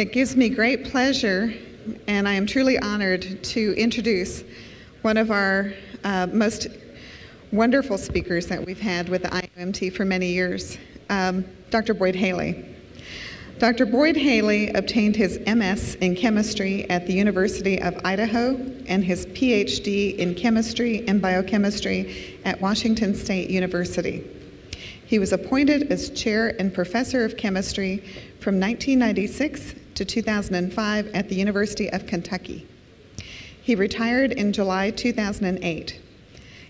It gives me great pleasure, and I am truly honored to introduce one of our uh, most wonderful speakers that we've had with the IAOMT for many years, um, Dr. Boyd Haley. Dr. Boyd Haley obtained his MS in chemistry at the University of Idaho and his PhD in chemistry and biochemistry at Washington State University. He was appointed as chair and professor of chemistry from 1996 to 2005 at the University of Kentucky. He retired in July 2008.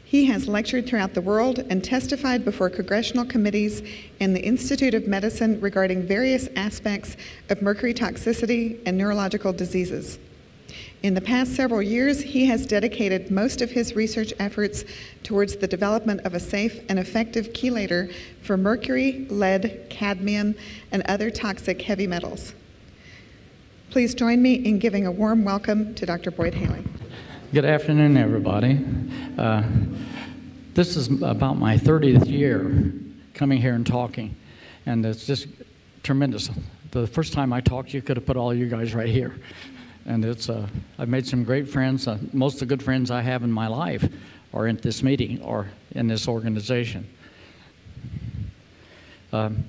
He has lectured throughout the world and testified before congressional committees and the Institute of Medicine regarding various aspects of mercury toxicity and neurological diseases. In the past several years, he has dedicated most of his research efforts towards the development of a safe and effective chelator for mercury, lead, cadmium, and other toxic heavy metals. Please join me in giving a warm welcome to Dr. Boyd Haley. Good afternoon, everybody. Uh, this is about my 30th year coming here and talking, and it's just tremendous. The first time I talked, you could have put all you guys right here. And it's, uh, I've made some great friends. Uh, most of the good friends I have in my life are in this meeting or in this organization. Um,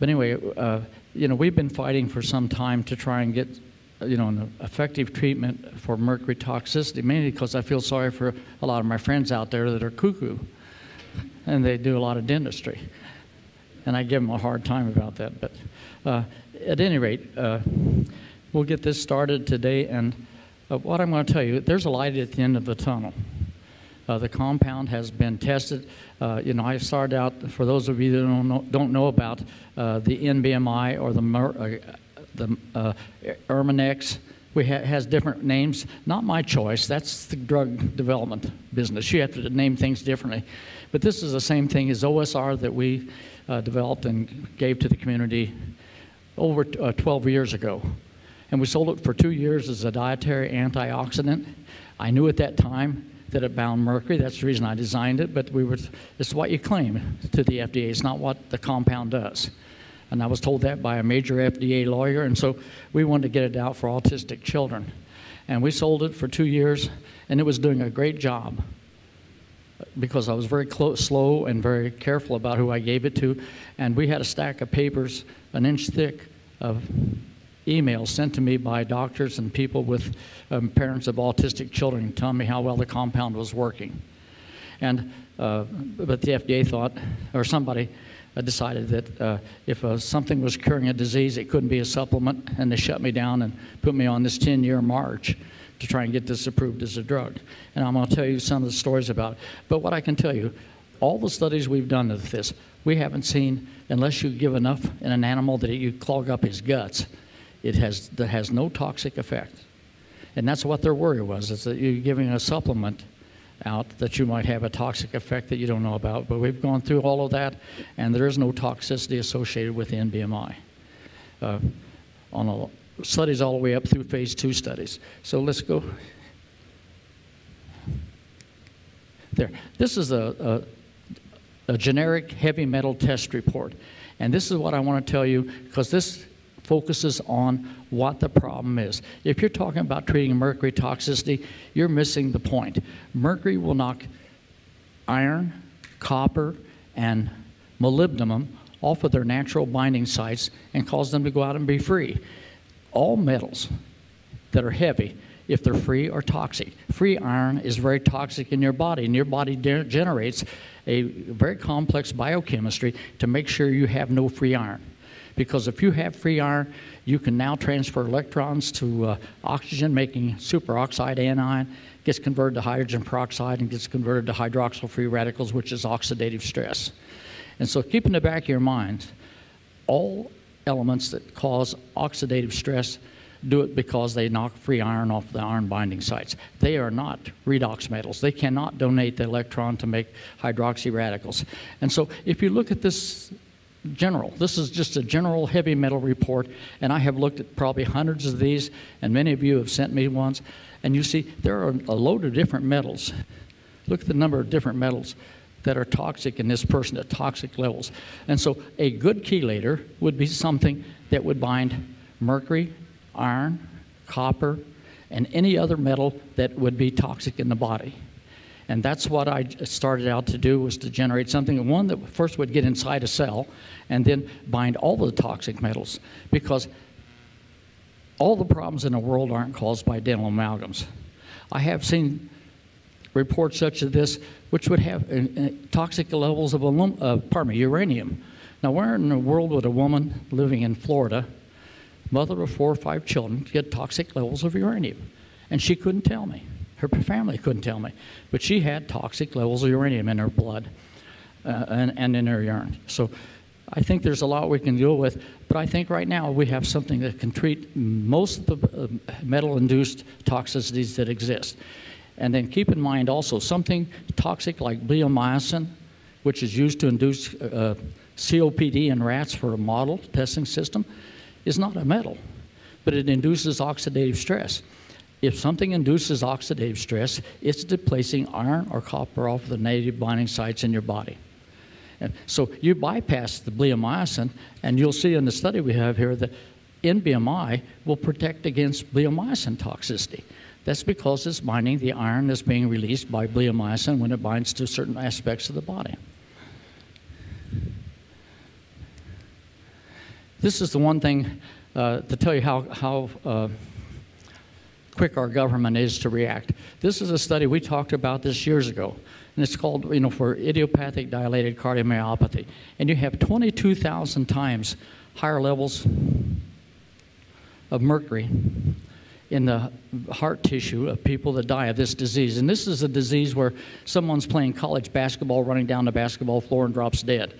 but anyway, uh, you know, we've been fighting for some time to try and get, you know, an effective treatment for mercury toxicity, mainly because I feel sorry for a lot of my friends out there that are cuckoo, and they do a lot of dentistry, and I give them a hard time about that. But uh, at any rate, uh, we'll get this started today, and uh, what I'm going to tell you, there's a light at the end of the tunnel. Uh, the compound has been tested. Uh, you know, I started out, for those of you that don't know, don't know about uh, the NBMI or the, uh, the uh, Irminix, we ha- has different names. Not my choice. That's the drug development business. You have to name things differently. But this is the same thing as OSR that we uh, developed and gave to the community over t- uh, 12 years ago. And we sold it for two years as a dietary antioxidant. I knew at that time that it bound mercury. That's the reason I designed it, but we were, it's what you claim to the FDA. It's not what the compound does. And I was told that by a major FDA lawyer, and so we wanted to get it out for autistic children. And we sold it for two years, and it was doing a great job because I was very close, slow and very careful about who I gave it to. And we had a stack of papers an inch thick of emails sent to me by doctors and people with um, parents of autistic children telling me how well the compound was working. And uh, but the FDA thought, or somebody uh, decided that uh, if uh, something was curing a disease, it couldn't be a supplement, and they shut me down and put me on this 10-year march to try and get this approved as a drug. And I'm going to tell you some of the stories about it. But what I can tell you, all the studies we've done of this, we haven't seen, unless you give enough in an animal that you clog up his guts, it has, that has no toxic effect. And that's what their worry was, is that you're giving a supplement out that you might have a toxic effect that you don't know about. But we've gone through all of that, and there is no toxicity associated with NBMI. Uh, on a, studies all the way up through phase two studies. So let's go. There. This is a, a, a generic heavy metal test report. And this is what I want to tell you because this focuses on what the problem is. If you're talking about treating mercury toxicity, you're missing the point. Mercury will knock iron, copper, and molybdenum off of their natural binding sites and cause them to go out and be free. All metals that are heavy, if they're free, are toxic. Free iron is very toxic in your body, and your body generates a very complex biochemistry to make sure you have no free iron because if you have free iron, you can now transfer electrons to uh, oxygen, making superoxide anion, gets converted to hydrogen peroxide, and gets converted to hydroxyl free radicals, which is oxidative stress. And so keep in the back of your mind, all elements that cause oxidative stress do it because they knock free iron off the iron binding sites. They are not redox metals. They cannot donate the electron to make hydroxy radicals. And so if you look at this general. This is just a general heavy metal report, and I have looked at probably hundreds of these, and many of you have sent me ones. And you see, there are a load of different metals. Look at the number of different metals that are toxic in this person at toxic levels. And so, a good chelator would be something that would bind mercury, iron, copper, and any other metal that would be toxic in the body. And that's what I started out to do was to generate something, one that first would get inside a cell and then bind all the toxic metals. Because all the problems in the world aren't caused by dental amalgams. I have seen reports such as this, which would have uh, uh, toxic levels of alum, uh, pardon me, uranium. Now, we're in a world with a woman living in Florida, mother of four or five children, get toxic levels of uranium, and she couldn't tell me. Her family couldn't tell me, but she had toxic levels of uranium in her blood uh, and, and in her urine. So I think there's a lot we can deal with, but I think right now we have something that can treat most of the uh, metal-induced toxicities that exist. And then keep in mind also something toxic like bleomycin, which is used to induce uh, COPD in rats for a model testing system, is not a metal, but it induces oxidative stress. If something induces oxidative stress, it's displacing iron or copper off the native binding sites in your body. And so you bypass the bleomycin, and you'll see in the study we have here that NBMI will protect against bleomycin toxicity. That's because it's binding the iron that's being released by bleomycin when it binds to certain aspects of the body. This is the one thing uh, to tell you how, how uh, quick our government is to react. This is a study we talked about this years ago, and it's called, you know, for idiopathic dilated cardiomyopathy. And you have 22,000 times higher levels of mercury in the heart tissue of people that die of this disease. And this is a disease where someone's playing college basketball, running down the basketball floor, and drops dead.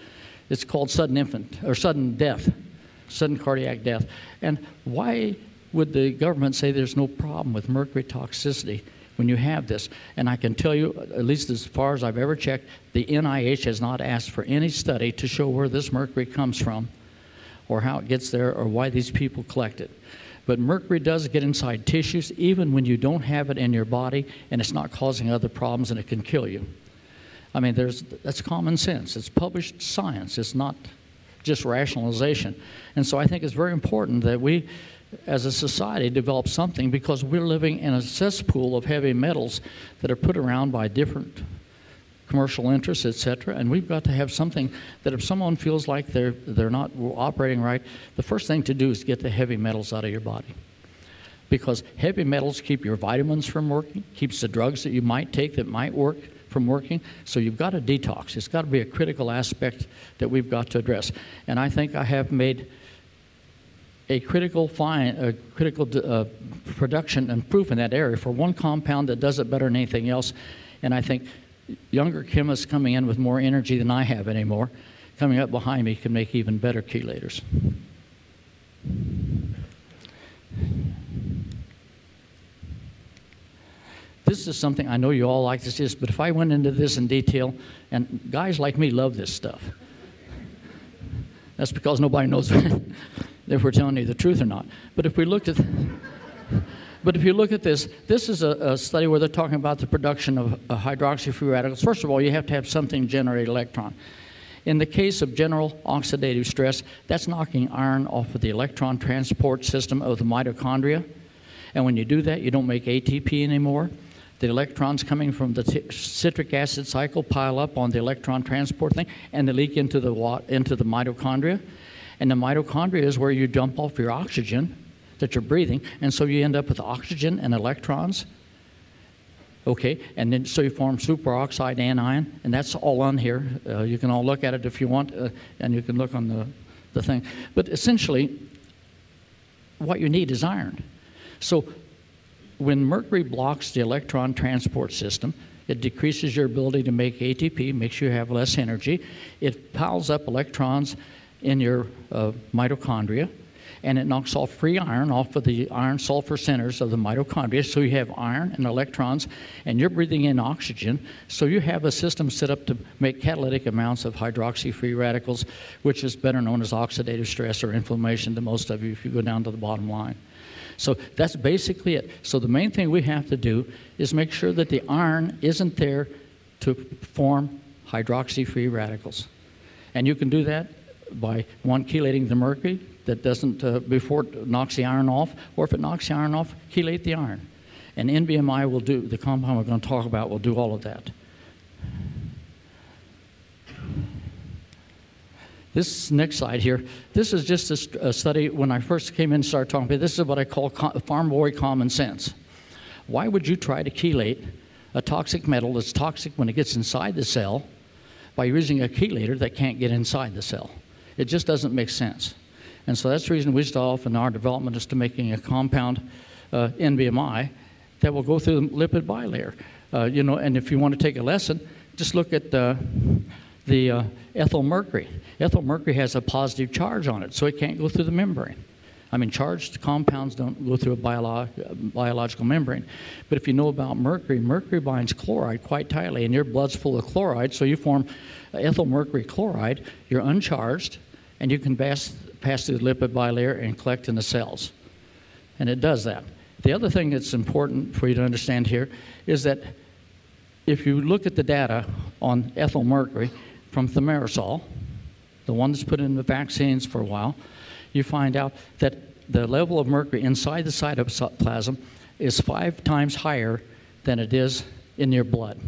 It's called sudden infant or sudden death, sudden cardiac death. And why would the government say there's no problem with mercury toxicity when you have this? And I can tell you, at least as far as I've ever checked, the NIH has not asked for any study to show where this mercury comes from or how it gets there or why these people collect it. But mercury does get inside tissues even when you don't have it in your body and it's not causing other problems and it can kill you. I mean, there's, that's common sense. It's published science. It's not just rationalization. And so I think it's very important that we as a society develop something because we're living in a cesspool of heavy metals that are put around by different commercial interests, etc. And we've got to have something that if someone feels like they're they're not operating right, the first thing to do is get the heavy metals out of your body. Because heavy metals keep your vitamins from working, keeps the drugs that you might take that might work from working. So you've got to detox. It's got to be a critical aspect that we've got to address. And I think I have made a critical find, a critical uh, production and proof in that area for one compound that does it better than anything else. And I think younger chemists coming in with more energy than I have anymore, coming up behind me, can make even better chelators. This is something I know you all like to see this, but if I went into this in detail, and guys like me love this stuff. That's because nobody knows if we're telling you the truth or not. But if we look at, but if you look at this, this is a, a study where they're talking about the production of uh, hydroxy free radicals. First of all, you have to have something generate electron. In the case of general oxidative stress, that's knocking iron off of the electron transport system of the mitochondria. And when you do that, you don't make ATP anymore. The electrons coming from the citric acid cycle pile up on the electron transport thing, and they leak into the, into the mitochondria. And the mitochondria is where you dump off your oxygen that you're breathing, and so you end up with oxygen and electrons. Okay, and then so you form superoxide anion, and that's all on here. Uh, you can all look at it if you want, uh, and you can look on the, the thing. But essentially, what you need is iron. So when mercury blocks the electron transport system, it decreases your ability to make ATP, makes you have less energy. It piles up electrons in your uh, mitochondria, and it knocks off free iron off of the iron sulfur centers of the mitochondria. So you have iron and electrons, and you're breathing in oxygen. So you have a system set up to make catalytic amounts of hydroxy free radicals, which is better known as oxidative stress or inflammation to most of you if you go down to the bottom line. So that's basically it. So the main thing we have to do is make sure that the iron isn't there to form hydroxy free radicals. And you can do that by one chelating the mercury that doesn't uh, before it knocks the iron off, or if it knocks the iron off, chelate the iron. And NBMI will do the compound we're going to talk about will do all of that. This next slide here, this is just a, a, study when I first came in and started talking about this is what I call farm boy common sense. Why would you try to chelate a toxic metal that's toxic when it gets inside the cell by using a chelator that can't get inside the cell? It just doesn't make sense. And so that's the reason we off in our development is to making a compound uh, NBMI that will go through the lipid bilayer. Uh, you know, and if you want to take a lesson, just look at the, the uh, ethyl mercury. Ethyl mercury has a positive charge on it, so it can't go through the membrane. I mean, charged compounds don't go through a biolo- biological membrane. But if you know about mercury, mercury binds chloride quite tightly, and your blood's full of chloride, so you form ethyl mercury chloride. You're uncharged, and you can pass, pass through the lipid bilayer and collect in the cells. And it does that. The other thing that's important for you to understand here is that if you look at the data on ethyl mercury from thimerosal, the one that's put in the vaccines for a while, you find out that the level of mercury inside the cytoplasm is five times higher than it is in your blood.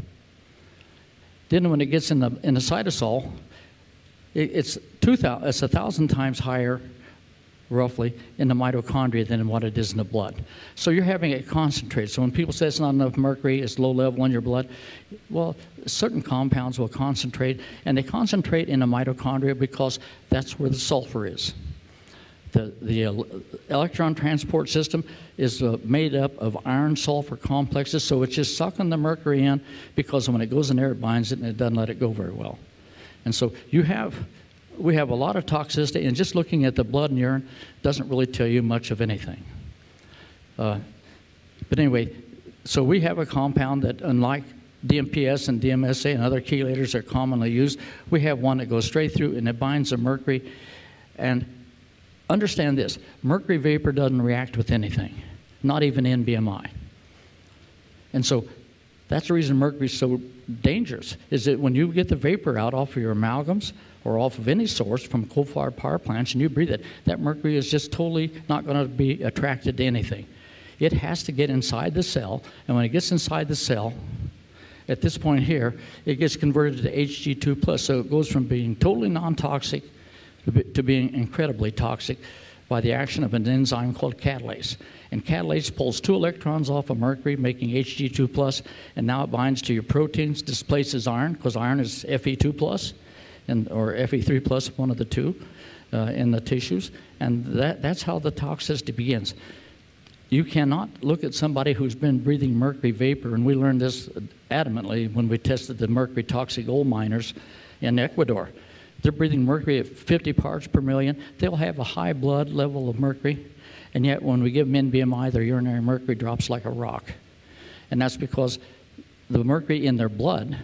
Then when it gets in the, in the cytosol, it, it's, 2,000, it's a thousand times higher roughly in the mitochondria than what it is in the blood. So you're having it concentrated. So when people say it's not enough mercury, it's low level in your blood, well, certain compounds will concentrate, and they concentrate in the mitochondria because that's where the sulfur is. The, the uh, electron transport system is uh, made up of iron sulfur complexes, so it's just sucking the mercury in because when it goes in there, it binds it and it doesn't let it go very well. And so you have, we have a lot of toxicity, and just looking at the blood and urine doesn't really tell you much of anything. Uh, but anyway, so we have a compound that, unlike DMPS and DMSA and other chelators that are commonly used, we have one that goes straight through and it binds the mercury. And understand this mercury vapor doesn't react with anything, not even NBMI. And so that's the reason mercury is so dangerous, is that when you get the vapor out off of your amalgams or off of any source from coal-fired power plants and you breathe it, that mercury is just totally not going to be attracted to anything. It has to get inside the cell, and when it gets inside the cell, at this point here, it gets converted to Hg2+, plus, so it goes from being totally non-toxic to being incredibly toxic by the action of an enzyme called catalase. And catalase pulls two electrons off of mercury, making Hg2+, plus, and now it binds to your proteins, displaces iron, because iron is Fe2+, plus, and, or Fe3+, plus, one of the two, uh, in the tissues. And that, that's how the toxicity begins. You cannot look at somebody who's been breathing mercury vapor, and we learned this adamantly when we tested the mercury toxic gold miners in Ecuador. They're breathing mercury at 50 parts per million. They'll have a high blood level of mercury, and yet when we give them NBMI, their urinary mercury drops like a rock. And that's because the mercury in their blood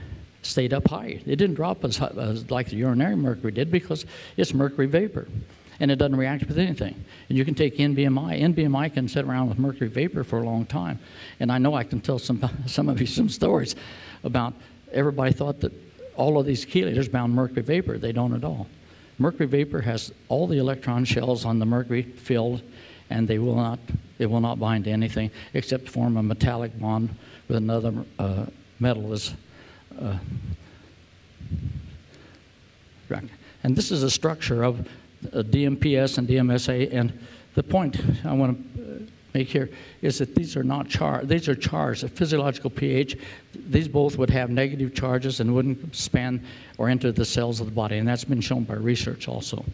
stayed up high. It didn't drop as, high, as like the urinary mercury did because it's mercury vapor and it doesn't react with anything. And you can take NBMI. NBMI can sit around with mercury vapor for a long time. And I know I can tell some, some of you some stories about everybody thought that all of these chelators bound mercury vapor. They don't at all. Mercury vapor has all the electron shells on the mercury filled, and they will not, it will not bind to anything except form a metallic bond with another uh, metal. Is, uh, and this is a structure of uh, DMPS and DMSA, and the point I want to make here is that these are not charged. These are charged at physiological pH. These both would have negative charges and wouldn't span or enter the cells of the body, and that's been shown by research also.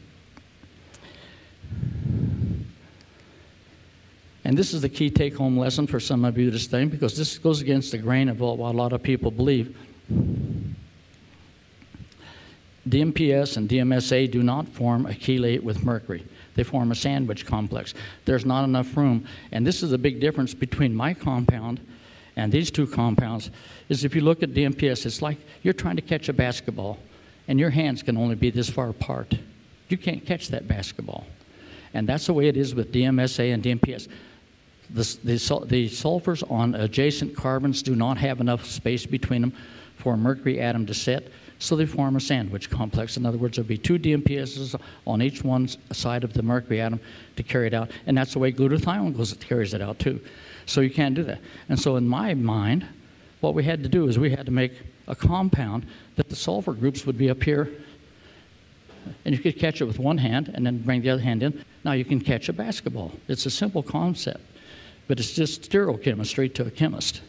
And this is the key take home lesson for some of you to study because this goes against the grain of what a lot of people believe. DMPS and DMSA do not form a chelate with mercury. They form a sandwich complex. There's not enough room. And this is a big difference between my compound and these two compounds is if you look at DMPS, it's like you're trying to catch a basketball and your hands can only be this far apart. You can't catch that basketball. And that's the way it is with DMSA and DMPS. The, the, the sulfurs on adjacent carbons do not have enough space between them for a mercury atom to set. So they form a sandwich complex. In other words, there'll be two DMPSs on each one side of the mercury atom to carry it out. And that's the way glutathione goes, it carries it out too. So you can't do that. And so in my mind, what we had to do is we had to make a compound that the sulfur groups would be up here and you could catch it with one hand and then bring the other hand in. Now you can catch a basketball. It's a simple concept, but it's just stereochemistry to a chemist.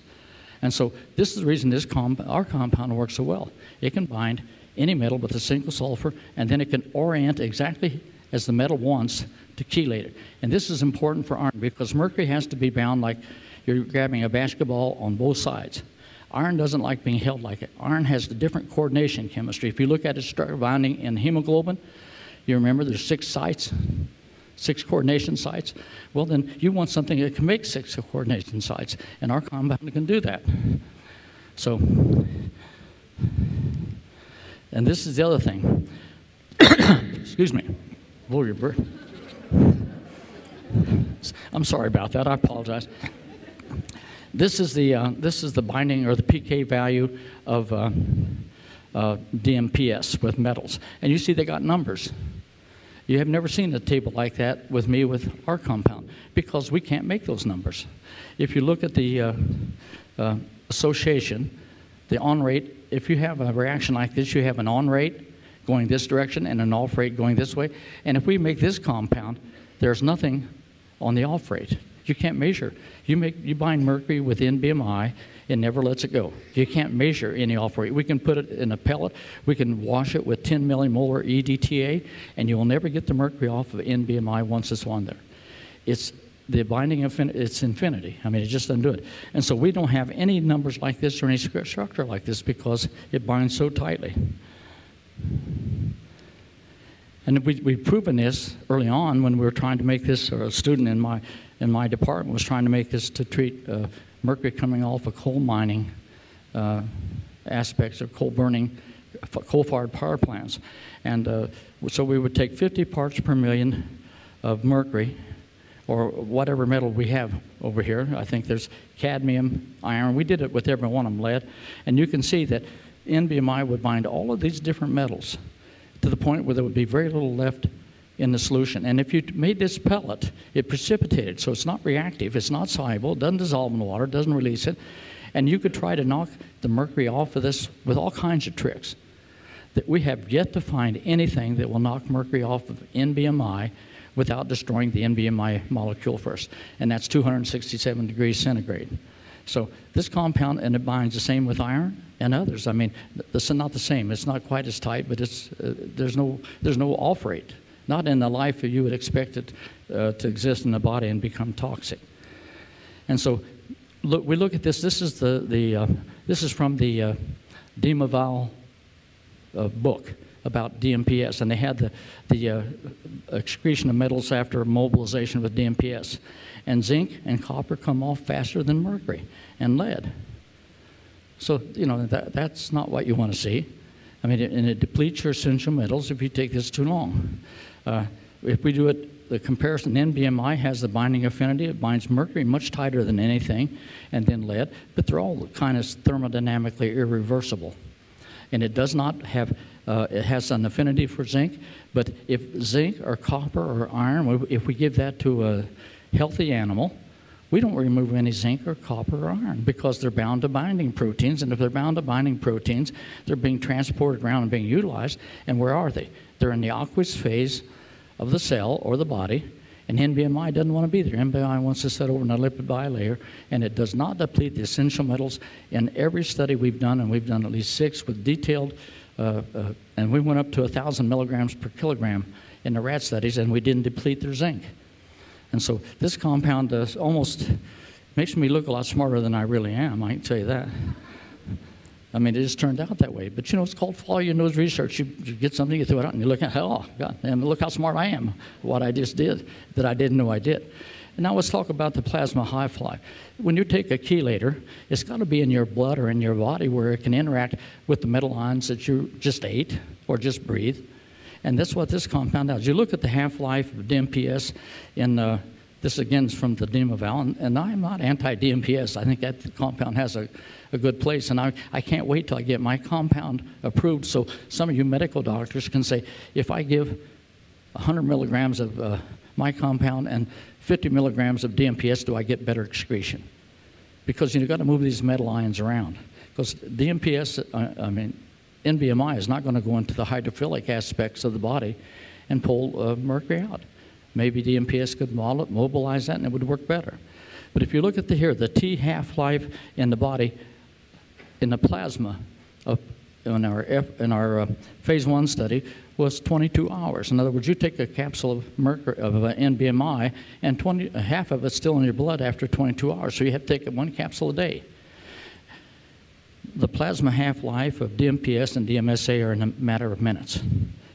And so this is the reason this comp- our compound works so well. It can bind any metal with a single sulfur, and then it can orient exactly as the metal wants to chelate it. And this is important for iron because mercury has to be bound like you're grabbing a basketball on both sides. Iron doesn't like being held like it. Iron has a different coordination chemistry. If you look at its binding in hemoglobin, you remember there's six sites, six coordination sites. Well, then you want something that can make six coordination sites, and our compound can do that. So, and this is the other thing. Excuse me. Blow your breath. I'm sorry about that. I apologize. This is the, uh, this is the binding or the pK value of uh, uh, DMPS with metals. And you see they got numbers. You have never seen a table like that with me with our compound because we can't make those numbers. If you look at the uh, uh, association, the on rate, if you have a reaction like this, you have an on rate going this direction and an off rate going this way. And if we make this compound, there's nothing on the off rate. You can't measure. You, make, you bind mercury with NBMI, it never lets it go. You can't measure any off rate. We can put it in a pellet, we can wash it with 10 millimolar EDTA, and you will never get the mercury off of NBMI once it's on there. It's the binding infin- it's infinity. I mean, it just doesn't do it. And so we don't have any numbers like this or any structure like this because it binds so tightly. And we, we've proven this early on when we were trying to make this, or a student in my in my department was trying to make this to treat uh, mercury coming off of coal mining uh, aspects of coal burning, coal-fired power plants. And uh, so we would take 50 parts per million of mercury or whatever metal we have over here. I think there's cadmium, iron. We did it with every one of them, lead. And you can see that NBMI would bind all of these different metals to the point where there would be very little left in the solution. And if you made this pellet, it precipitated, so it's not reactive, it's not soluble, it doesn't dissolve in water, it doesn't release it. And you could try to knock the mercury off of this with all kinds of tricks. That we have yet to find anything that will knock mercury off of NBMI without destroying the NBMI molecule first, and that's 267 degrees centigrade. So this compound, and it binds the same with iron and others. I mean, this is not the same. It's not quite as tight, but it's, uh, there's, no, there's no off rate not in the life that you would expect it uh, to exist in the body and become toxic. And so look, we look at this. This is, the, the, uh, this is from the uh, DiMaval uh, book about DMPS, and they had the, the uh, excretion of metals after mobilization with DMPS. And zinc and copper come off faster than mercury and lead. So, you know, that, that's not what you want to see. I mean, and it depletes your essential metals if you take this too long. Uh, if we do it, the comparison, NBMI has the binding affinity. It binds mercury much tighter than anything, and then lead, but they're all kind of thermodynamically irreversible. And it does not have, uh, it has an affinity for zinc, but if zinc or copper or iron, if we give that to a healthy animal, we don't remove any zinc or copper or iron because they're bound to binding proteins. And if they're bound to binding proteins, they're being transported around and being utilized. And where are they? They're in the aqueous phase of the cell or the body, and NBMI doesn't want to be there. NBMI wants to sit over in a lipid bilayer, and it does not deplete the essential metals. In every study we've done, and we've done at least six with detailed, uh, uh, and we went up to 1,000 milligrams per kilogram in the rat studies, and we didn't deplete their zinc. And so this compound does almost makes me look a lot smarter than I really am, I can tell you that. I mean, it just turned out that way. But you know, it's called follow your nose research. You, you get something, you throw it out, and you look at, oh, God, and look how smart I am, what I just did that I didn't know I did. And now let's talk about the plasma half-life. When you take a chelator, it's got to be in your blood or in your body where it can interact with the metal ions that you just ate or just breathed. And that's what this compound does. You look at the half-life of DMPS in uh, This again is from the DiMaval, and, and I'm not anti-DMPS. I think that compound has a, a good place, and I, I can't wait till I get my compound approved so some of you medical doctors can say, if I give 100 milligrams of uh, my compound and 50 milligrams of DMPS, do I get better excretion? Because you've got to move these metal ions around. Because DMPS, uh, I mean, NBMI is not going to go into the hydrophilic aspects of the body and pull uh, mercury out. Maybe DMPS could mobilize that and it would work better. But if you look at the here, the T half-life in the body, in the plasma of, in our, F, in our uh, phase one study was 22 hours. In other words, you take a capsule of mercury of uh, NBMI and 20, half of it's still in your blood after 22 hours. So you have to take one capsule a day the plasma half-life of DMPS and DMSA are in a matter of minutes.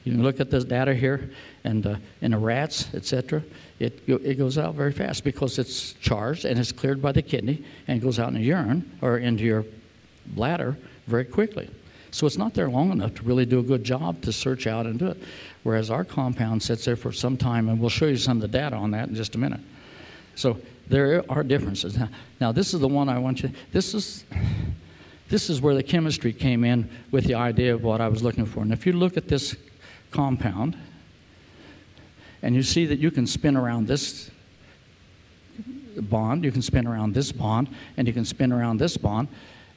You can look at this data here, and uh, in the rats, etc., it, it goes out very fast because it's charged and it's cleared by the kidney and goes out in the urine or into your bladder very quickly. So it's not there long enough to really do a good job to search out and do it. Whereas our compound sits there for some time, and we'll show you some of the data on that in just a minute. So there are differences. Now, now this is the one I want you. This is this is where the chemistry came in with the idea of what I was looking for. And if you look at this compound, and you see that you can spin around this bond, you can spin around this bond, and you can spin around this bond,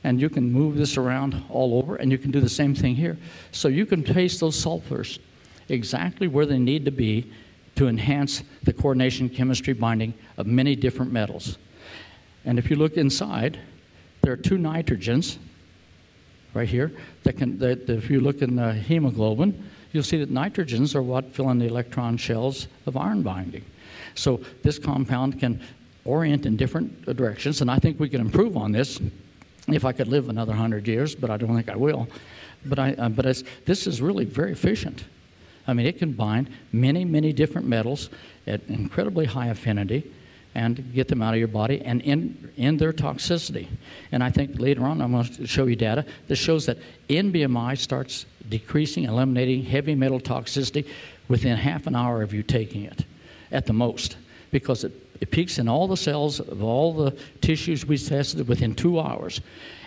and you can move this around all over, and you can do the same thing here. So you can place those sulfurs exactly where they need to be to enhance the coordination chemistry binding of many different metals. And if you look inside, there are two nitrogens right here that can, that if you look in the hemoglobin, you'll see that nitrogens are what fill in the electron shells of iron binding. So this compound can orient in different directions, and I think we can improve on this if I could live another 100 years, but I don't think I will. But, I, uh, but this is really very efficient. I mean, it can bind many, many different metals at incredibly high affinity and get them out of your body and end, end their toxicity. And I think later on I'm going to show you data that shows that NBMI starts decreasing, eliminating heavy metal toxicity within half an hour of you taking it at the most because it, it peaks in all the cells of all the tissues we tested within two hours.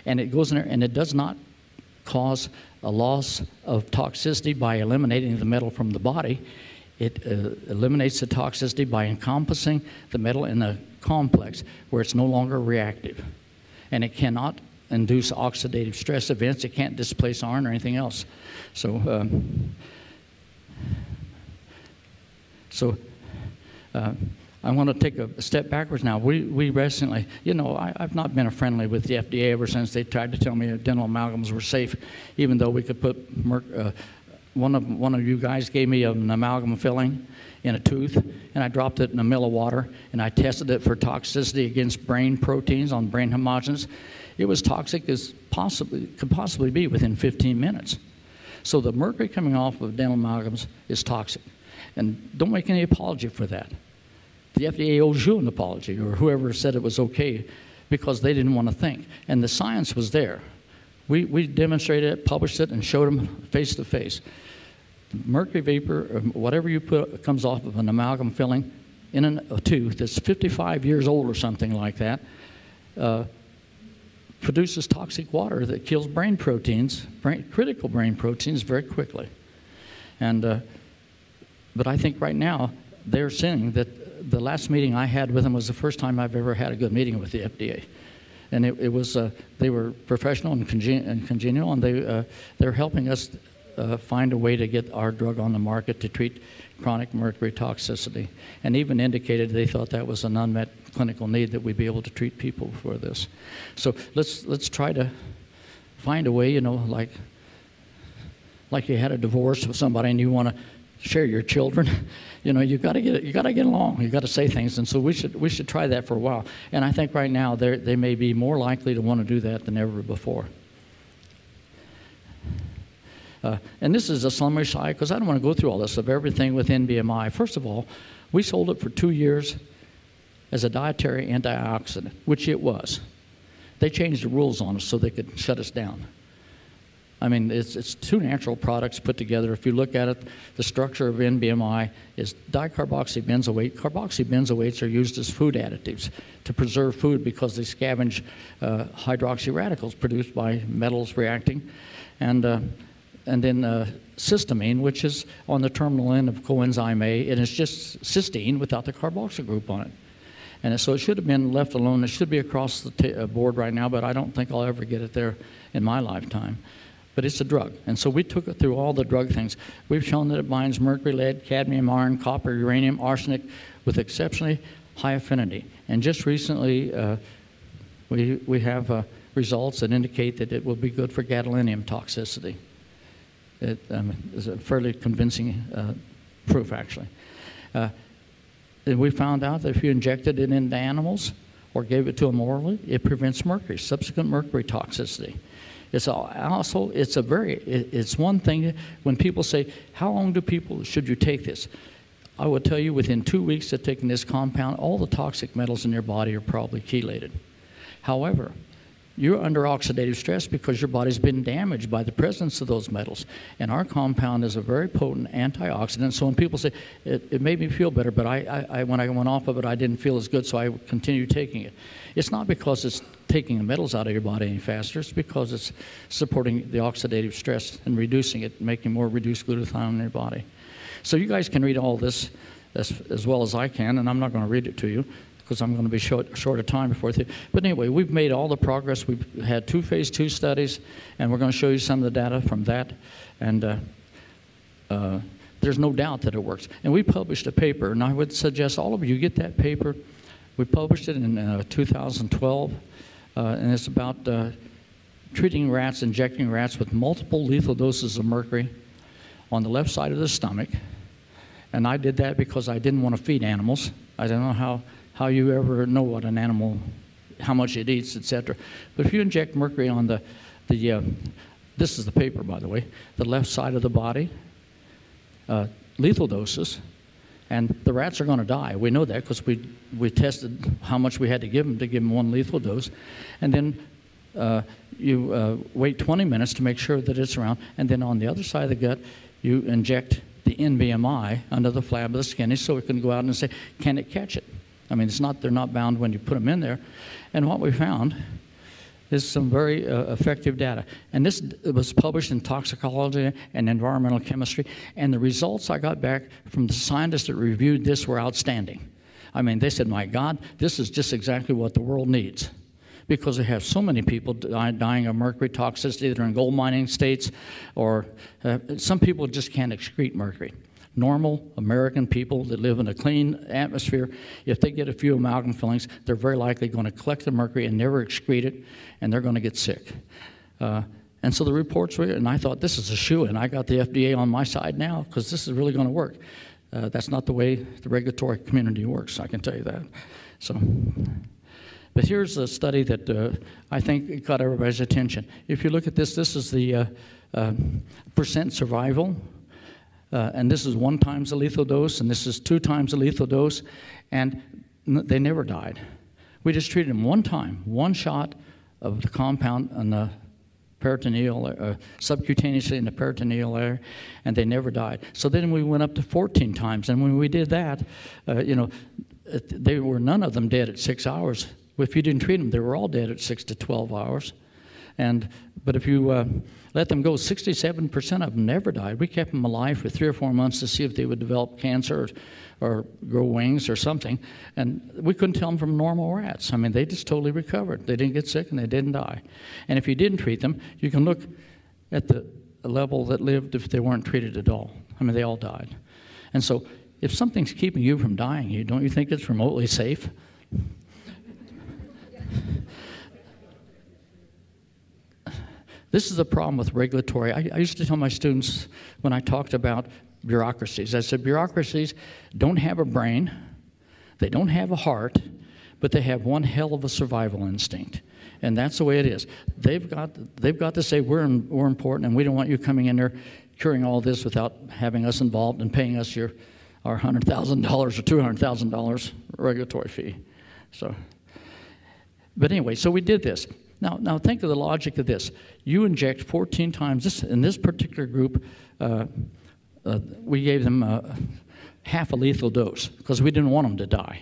And it goes in there and it does not cause a loss of toxicity by eliminating the metal from the body. It uh, eliminates the toxicity by encompassing the metal in a complex where it's no longer reactive. And it cannot induce oxidative stress events. It can't displace iron or anything else. So, um, so uh, I want to take a step backwards now. We, we recently, you know, I, have not been a friendly with the FDA ever since they tried to tell me dental amalgams were safe, even though we could put merc, uh, one of, one of you guys gave me an amalgam filling in a tooth, and I dropped it in a mill of water, and I tested it for toxicity against brain proteins on brain homogenates. It was toxic as possibly could possibly be within 15 minutes. So the mercury coming off of dental amalgams is toxic, and don't make any apology for that. The FDA owes you an apology, or whoever said it was okay, because they didn't want to think, and the science was there. We, we demonstrated it, published it, and showed them face to face mercury vapor, whatever you put comes off of an amalgam filling in an, a tooth that's 55 years old or something like that, uh, produces toxic water that kills brain proteins, brain, critical brain proteins, very quickly. And uh, but I think right now they're saying that the last meeting I had with them was the first time I've ever had a good meeting with the FDA. And it, it was, uh, they were professional and, congen- and congenial, and they, uh, they're helping us uh, find a way to get our drug on the market to treat chronic mercury toxicity, and even indicated they thought that was an unmet clinical need that we'd be able to treat people for this. So let's let's try to find a way, you know, like like you had a divorce with somebody and you want to share your children. You know, you got to get you got to get along. You've got to say things, and so we should we should try that for a while. And I think right now they they may be more likely to want to do that than ever before. Uh, and this is a summary slide because I don't want to go through all this of everything with NBMI. First of all, we sold it for two years as a dietary antioxidant, which it was. They changed the rules on us so they could shut us down. I mean, it's, it's two natural products put together. If you look at it, the structure of NBMI is dicarboxybenzoate. Carboxybenzoates are used as food additives to preserve food because they scavenge uh, hydroxy radicals produced by metals reacting. And, uh, and then uh, cysteamine, which is on the terminal end of coenzyme A, and it's just cysteine without the carboxyl group on it. And so it should have been left alone. It should be across the uh, board right now, but I don't think I'll ever get it there in my lifetime. But it's a drug. And so we took it through all the drug things. We've shown that it binds mercury, lead, cadmium, iron, copper, uranium, arsenic with exceptionally high affinity. And just recently, uh, we, we have uh, results that indicate that it will be good for gadolinium toxicity. It um, is a fairly convincing uh, proof, actually. Uh, and we found out that if you injected it into animals or gave it to them orally, it prevents mercury, subsequent mercury toxicity. It's also it's a very it's one thing when people say how long do people should you take this? I will tell you within two weeks of taking this compound, all the toxic metals in your body are probably chelated. However, you're under oxidative stress because your body's been damaged by the presence of those metals. And our compound is a very potent antioxidant. So when people say, it, it made me feel better, but I, I, I, when I went off of it, I didn't feel as good, so I continued taking it. It's not because it's taking the metals out of your body any faster, it's because it's supporting the oxidative stress and reducing it, making more reduced glutathione in your body. So you guys can read all this as, as well as I can, and I'm not going to read it to you because I'm going to be short, short of time before. Th- but anyway, we've made all the progress. We've had two phase two studies, and we're going to show you some of the data from that. And uh, uh, there's no doubt that it works. And we published a paper, and I would suggest all of you get that paper. We published it in uh, 2012, uh, and it's about uh, treating rats, injecting rats with multiple lethal doses of mercury on the left side of the stomach. And I did that because I didn't want to feed animals. I don't know how how you ever know what an animal, how much it eats, etc. But if you inject mercury on the, the uh, this is the paper, by the way, the left side of the body, uh, lethal doses, and the rats are going to die. We know that because we, we tested how much we had to give them to give them one lethal dose. And then uh, you uh, wait 20 minutes to make sure that it's around. And then on the other side of the gut, you inject the NBMI under the flap of the skin so it can go out and say, can it catch it? I mean, it's not, they're not bound when you put them in there. And what we found is some very uh, effective data. And this was published in Toxicology and Environmental Chemistry. And the results I got back from the scientists that reviewed this were outstanding. I mean, they said, my God, this is just exactly what the world needs. Because they have so many people dying of mercury toxicity, either in gold mining states or uh, some people just can't excrete mercury normal American people that live in a clean atmosphere, if they get a few amalgam fillings, they're very likely going to collect the mercury and never excrete it, and they're going to get sick. Uh, and so the reports were, and I thought this is a shoe, and I got the FDA on my side now because this is really going to work. Uh, that's not the way the regulatory community works, I can tell you that. So, but here's a study that uh, I think got everybody's attention. If you look at this, this is the uh, uh, percent survival uh, and this is one times the lethal dose, and this is two times the lethal dose, and they never died. We just treated them one time, one shot of the compound on the peritoneal, uh, subcutaneously in the peritoneal area, and they never died. So then we went up to 14 times, and when we did that, uh, you know, they were none of them dead at six hours. If you didn't treat them, they were all dead at six to 12 hours. And but if you uh, let them go, 67% of them never died. We kept them alive for three or four months to see if they would develop cancer or, or grow wings or something. And we couldn't tell them from normal rats. I mean, they just totally recovered. They didn't get sick and they didn't die. And if you didn't treat them, you can look at the level that lived if they weren't treated at all. I mean, they all died. And so, if something's keeping you from dying, you don't you think it's remotely safe? This is the problem with regulatory. I, I used to tell my students when I talked about bureaucracies, I said, bureaucracies don't have a brain, they don't have a heart, but they have one hell of a survival instinct. And that's the way it is. They've got, they've got to say, we're, we're important, and we don't want you coming in there curing all this without having us involved and paying us your, our $100,000 or $200,000 regulatory fee. So, but anyway, so we did this. Now, now think of the logic of this. You inject 14 times. This in this particular group, uh, uh, we gave them uh, half a lethal dose because we didn't want them to die,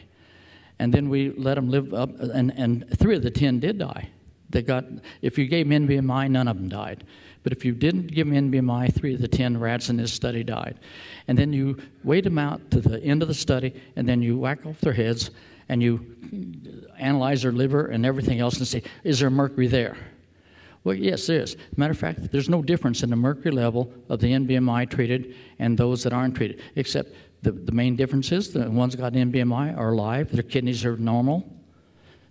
and then we let them live up. And, and three of the 10 did die. They got. If you gave them NBMI, none of them died. But if you didn't give them NBMI, three of the 10 rats in this study died. And then you wait them out to the end of the study, and then you whack off their heads, and you analyze their liver and everything else and say, is there mercury there? Well, yes, there is. Matter of fact, there's no difference in the mercury level of the NBMI treated and those that aren't treated, except the, the main difference is the ones that got NBMI are alive, their kidneys are normal,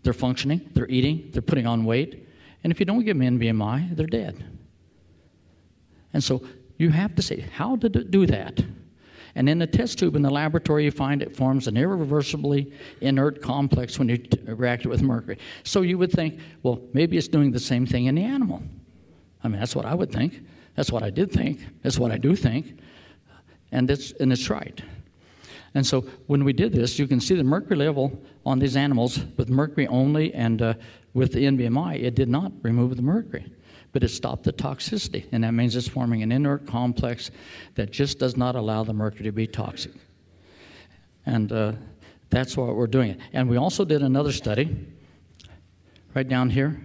they're functioning, they're eating, they're putting on weight. And if you don't give them NBMI, they're dead. And so you have to say, how did it do that? And in the test tube in the laboratory, you find it forms an irreversibly inert complex when you t- react it with mercury. So you would think, well, maybe it's doing the same thing in the animal. I mean, that's what I would think. That's what I did think. That's what I do think. And it's, and it's right. And so when we did this, you can see the mercury level on these animals with mercury only and uh, with the NBMI, it did not remove the mercury but it stopped the toxicity. And that means it's forming an inert complex that just does not allow the mercury to be toxic. And uh, that's what we're doing. And we also did another study right down here.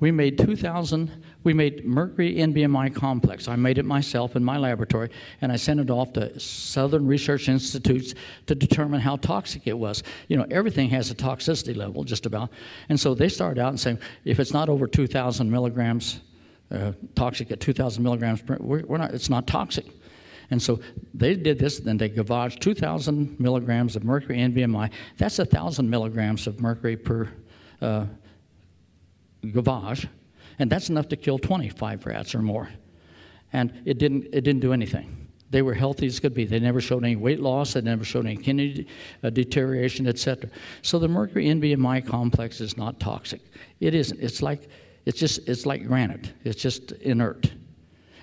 We made 2,000, we made mercury NBMI complex. I made it myself in my laboratory, and I sent it off to Southern Research Institutes to determine how toxic it was. You know, everything has a toxicity level, just about. And so they started out and saying, if it's not over 2,000 milligrams uh, toxic at 2,000 milligrams per, we're, we're not, it's not toxic. And so they did this, then they gavaged 2,000 milligrams of mercury NBMI. That's 1,000 milligrams of mercury per uh, gavage, and that's enough to kill 25 rats or more. And it didn't, it didn't do anything. They were healthy as could be. They never showed any weight loss. They never showed any kidney uh, deterioration, etc. So the mercury NBMI complex is not toxic. It isn't. It's like, it's just, it's like granite. It's just inert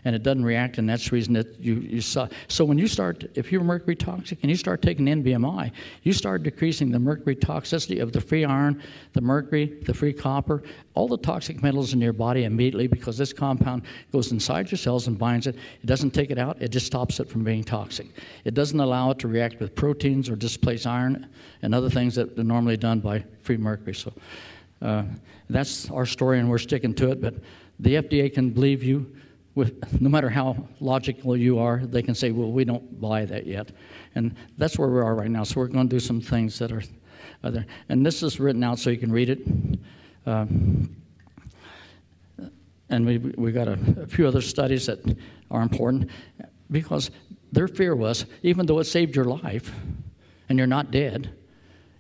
and it doesn't react, and that's the reason that you, you saw. So when you start, if you're mercury toxic and you start taking NBMI, you start decreasing the mercury toxicity of the free iron, the mercury, the free copper, all the toxic metals in your body immediately because this compound goes inside your cells and binds it. It doesn't take it out, it just stops it from being toxic. It doesn't allow it to react with proteins or displace iron and other things that are normally done by free mercury. So uh, that's our story, and we're sticking to it, but the FDA can believe you with, no matter how logical you are, they can say, well, we don't buy that yet. And that's where we are right now. So we're going to do some things that are. And this is written out so you can read it. Um, and we, we got a, a few other studies that are important because their fear was even though it saved your life and you're not dead,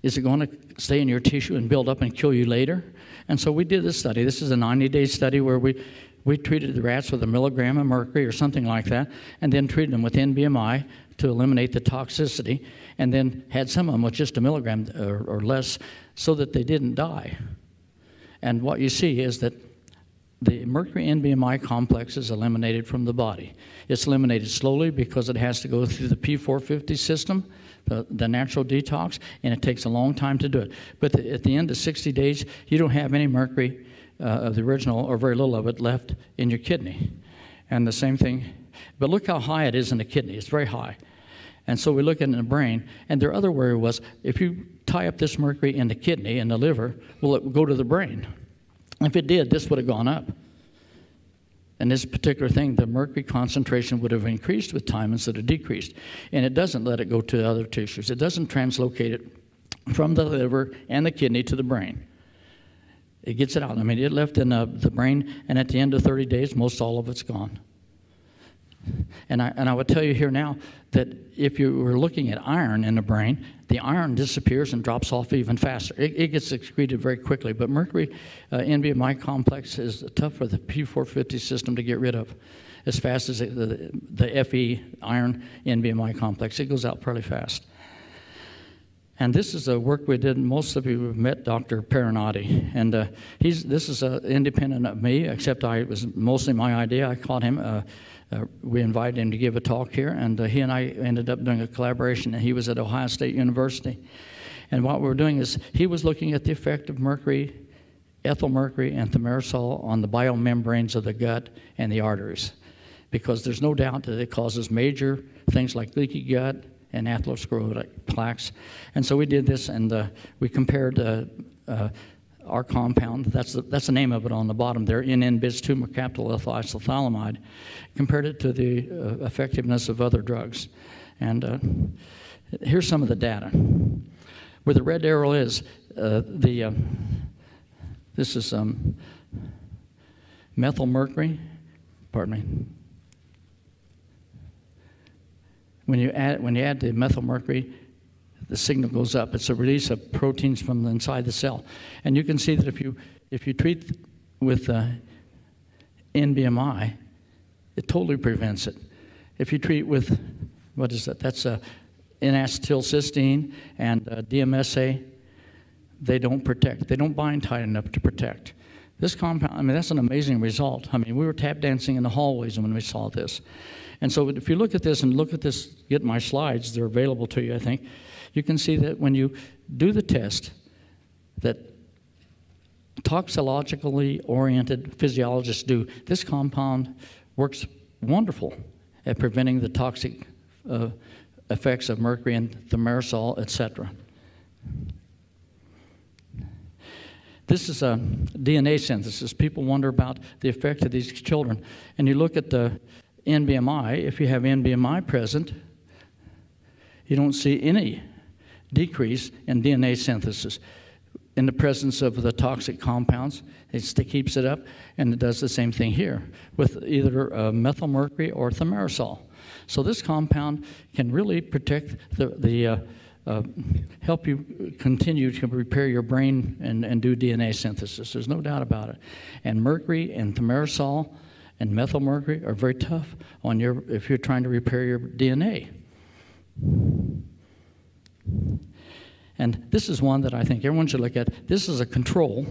is it going to stay in your tissue and build up and kill you later? And so we did this study. This is a 90 day study where we we treated the rats with a milligram of mercury or something like that, and then treated them with NBMI to eliminate the toxicity, and then had some of them with just a milligram or, or less so that they didn't die. And what you see is that the mercury NBMI complex is eliminated from the body. It's eliminated slowly because it has to go through the P450 system, the, the natural detox, and it takes a long time to do it. But the, at the end of 60 days, you don't have any mercury uh, of the original, or very little of it, left in your kidney. And the same thing, but look how high it is in the kidney. It's very high. And so we look at it in the brain, and their other worry was if you tie up this mercury in the kidney and the liver, will it go to the brain? If it did, this would have gone up. And this particular thing, the mercury concentration would have increased with time instead of decreased. And it doesn't let it go to other tissues, it doesn't translocate it from the liver and the kidney to the brain. It gets it out. I mean, it left in the, the brain, and at the end of 30 days, most all of it's gone. And I, and I would tell you here now that if you were looking at iron in the brain, the iron disappears and drops off even faster. It, it gets excreted very quickly. But mercury uh, NBMI complex is tough for the P450 system to get rid of as fast as the, the FE iron NBMI complex. It goes out fairly fast. And this is a work we did. Most of you have met Dr. Parinandi, and uh, he's this is uh, independent of me, except I it was mostly my idea. I called him. Uh, uh we invited him to give a talk here, and uh, he and I ended up doing a collaboration. And he was at Ohio State University, and what we were doing is he was looking at the effect of mercury ethyl mercury and thimerosal on the biomembranes of the gut and the arteries because there's no doubt that it causes major things like leaky gut and atherosclerotic plaques. And so we did this and uh, we compared uh, uh, our compound, that's the, that's the name of it on the bottom there, NN-BIS2 mercaptoethyl isophthalamide, compared it to the uh, effectiveness of other drugs. And here's some of the data. Where the red arrow is, the, this is um, methyl mercury, pardon me. When you add, when you add the methyl mercury, the signal goes up. It's a release of proteins from inside the cell. And you can see that if you, if you treat with uh, NBMI, it totally prevents it. If you treat with, what is that? That's uh, N-acetylcysteine and uh, DMSA, they don't protect. They don't bind tight enough to protect. This compound, I mean, that's an amazing result. I mean, we were tap dancing in the hallways when we saw this. And so if you look at this and look at this, get my slides, they're available to you, I think you can see that when you do the test, that toxicologically oriented physiologists do, this compound works wonderful at preventing the toxic uh, effects of mercury and thimerosal, etc. This is a DNA synthesis. People wonder about the effect of these children. And you look at the NBMI, if you have NBMI present, you don't see any decrease in DNA synthesis in the presence of the toxic compounds. It keeps it up, and it does the same thing here with either uh, methyl mercury or thimerosal. So this compound can really protect the, the uh, uh, help you continue to repair your brain and, and do DNA synthesis. There's no doubt about it. And mercury and thimerosal and methylmercury are very tough on your if you're trying to repair your DNA. And this is one that I think everyone should look at. This is a control.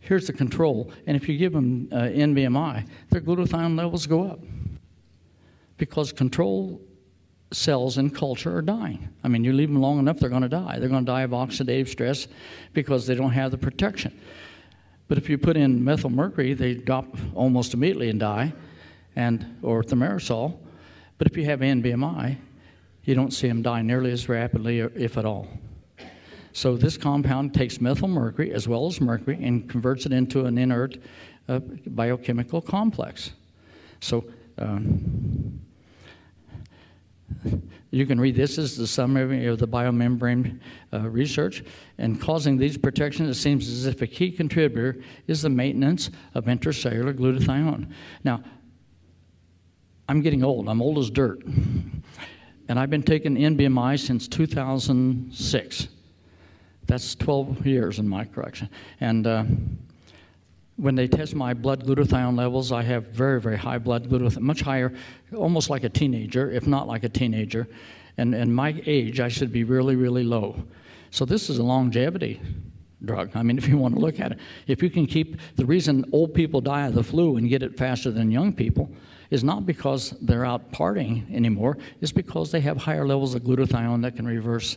Here's the control. And if you give them uh, NBMI, their glutathione levels go up because control cells in culture are dying. I mean, you leave them long enough, they're going to die. They're going to die of oxidative stress because they don't have the protection. But if you put in methyl mercury, they drop almost immediately and die, and or thimerosal. But if you have NBMI, you don't see them die nearly as rapidly, if at all. So this compound takes methyl mercury as well as mercury and converts it into an inert uh, biochemical complex. So um, you can read this as the summary of the biomembrane uh, research. And causing these protections, it seems as if a key contributor is the maintenance of intracellular glutathione. Now, I'm getting old. I'm old as dirt and I've been taking NBMI since 2006. That's 12 years in my correction. And uh, when they test my blood glutathione levels, I have very, very high blood glutathione, much higher, almost like a teenager, if not like a teenager. And, and my age, I should be really, really low. So this is a longevity drug. I mean, if you want to look at it, if you can keep the reason old people die of the flu and get it faster than young people is not because they're out partying anymore. It's because they have higher levels of glutathione that can reverse,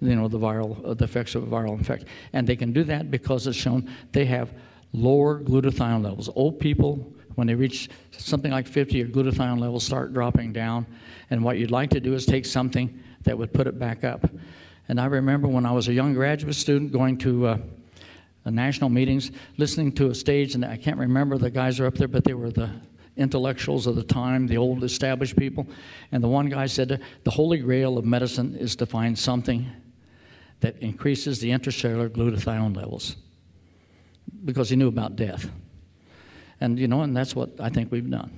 you know, the viral the effects of a viral infection. And they can do that because it's shown they have lower glutathione levels. Old people, when they reach something like 50, your glutathione levels start dropping down. And what you'd like to do is take something that would put it back up. And I remember when I was a young graduate student going to uh, national meetings, listening to a stage, and I can't remember the guys are up there, but they were the intellectuals of the time, the old established people. And the one guy said, The holy grail of medicine is to find something that increases the intracellular glutathione levels because he knew about death. And, you know, and that's what I think we've done.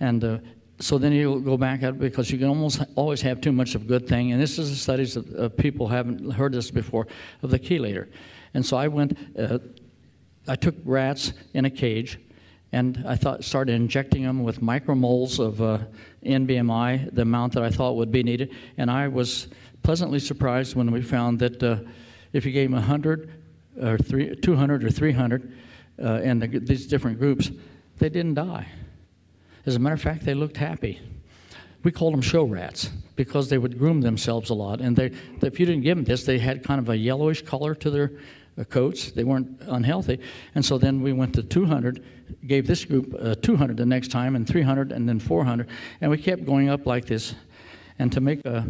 And uh, so then you go back at because you can almost always have too much of a good thing. And this is the studies of, of people haven't heard this before of the chelator. And so I went uh, I took rats in a cage and I thought started injecting them with micromoles of uh, NBMI, the amount that I thought would be needed. And I was pleasantly surprised when we found that uh, if you gave them 100 or three, 200 or 300 uh, in the, these different groups, they didn't die. As a matter of fact, they looked happy. we called them show rats because they would groom themselves a lot. And they, if you didn't give them this, they had kind of a yellowish color to their uh, coats. They weren't unhealthy. And so then we went to 200, gave this group uh, 200 the next time, and 300, and then 400. And we kept going up like this. And to make a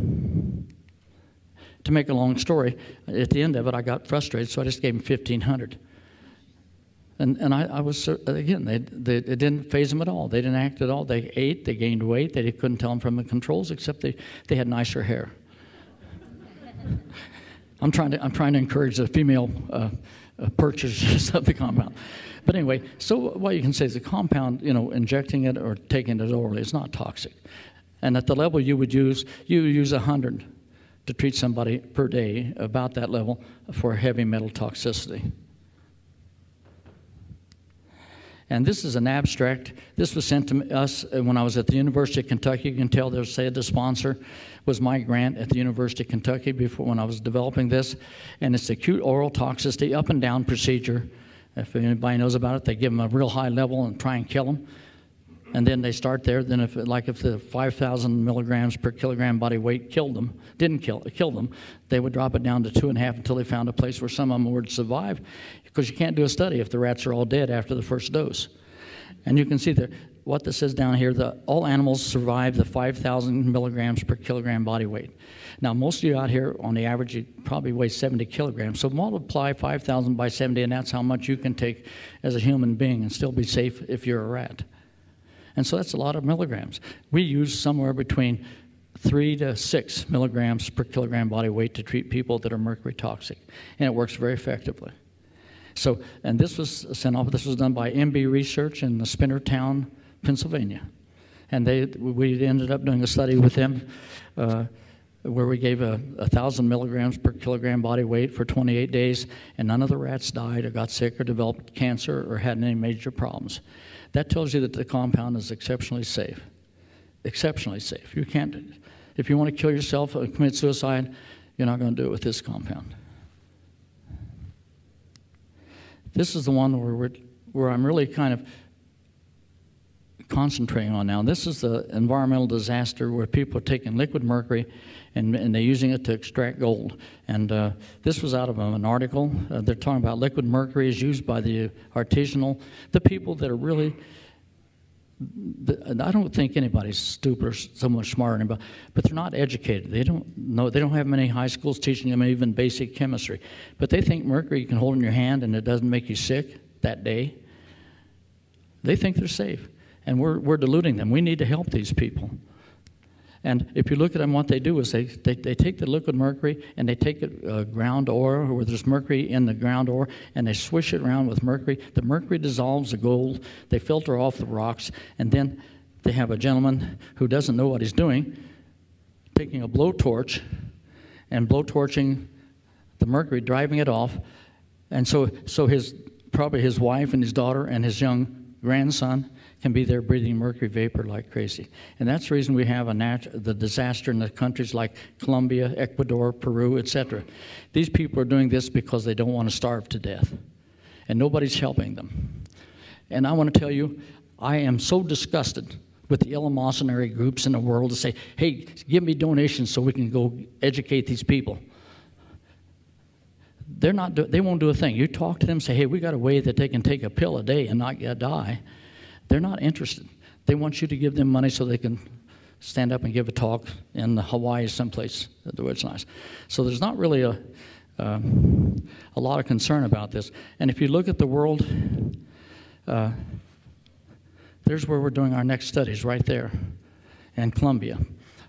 to make a long story, at the end of it, I got frustrated, so I just gave him 1,500. And, and I, I was, again, they, they, it didn't phase them at all. They didn't act at all. They ate, they gained weight, they couldn't tell them from the controls, except they, they had nicer hair. I'm trying to, I'm trying to encourage the female uh, uh, purchasers of the compound. But anyway, so what you can say is the compound, you know, injecting it or taking it orally is not toxic. And at the level you would use, you use 100 to treat somebody per day, about that level, for heavy metal toxicity. And this is an abstract. This was sent to us uh, when I was at the University of Kentucky. You can tell they said the sponsor was my grant at the University of Kentucky before when I was developing this. And it's acute oral toxicity up and down procedure. If anybody knows about it, they give them a real high level and try and kill them. And then they start there. Then, if like if the 5,000 milligrams per kilogram body weight killed them, didn't kill kill them, they would drop it down to two and a half until they found a place where some of them would survive because you can't do a study if the rats are all dead after the first dose. And you can see that what this says down here, the, all animals survive the 5,000 milligrams per kilogram body weight. Now, most of you out here, on the average, you probably weigh 70 kilograms. So multiply 5,000 by 70, and that's how much you can take as a human being and still be safe if you're a rat. And so that's a lot of milligrams. We use somewhere between three to six milligrams per kilogram body weight to treat people that are mercury toxic, and it works very effectively. So, and this was sent off, this was done by MB Research in the Spinnerstown, Pennsylvania. And they, we ended up doing a study with them uh, where we gave a, a, thousand milligrams per kilogram body weight for 28 days, and none of the rats died or got sick or developed cancer or had any major problems. That tells you that the compound is exceptionally safe. Exceptionally safe. You can't, if you want to kill yourself or commit suicide, you're not going to do it with this compound. This is the one where, where I'm really kind of concentrating on now. This is the environmental disaster where people are taking liquid mercury and, and they're using it to extract gold. And uh, this was out of an article. Uh, they're talking about liquid mercury is used by the artisanal, the people that are really. I don't think anybody's stupid or so much smarter anybody, but they're not educated. They don't know. They don't have many high schools teaching them even basic chemistry. But they think mercury you can hold in your hand and it doesn't make you sick that day. They think they're safe, and we're we're deluding them. We need to help these people. And if you look at them, what they do is they, they, they take the liquid mercury and they take it, uh, ground ore where there's mercury in the ground ore and they swish it around with mercury. The mercury dissolves the gold. They filter off the rocks. And then they have a gentleman who doesn't know what he's doing taking a blowtorch and blowtorching the mercury, driving it off. And so, so his, probably his wife and his daughter and his young grandson can be there breathing mercury vapor like crazy. And that's the reason we have a the disaster in the countries like Colombia, Ecuador, Peru, etc. These people are doing this because they don't want to starve to death. And nobody's helping them. And I want to tell you, I am so disgusted with the eleemosynary groups in the world to say, hey, give me donations so we can go educate these people. They're not do- they won't do a thing. You talk to them, say, hey, we got a way that they can take a pill a day and not die. They're not interested. They want you to give them money so they can stand up and give a talk in the Hawaii someplace where it's nice. So there's not really a, uh, a lot of concern about this. And if you look at the world, uh, there's where we're doing our next studies, right there in Colombia.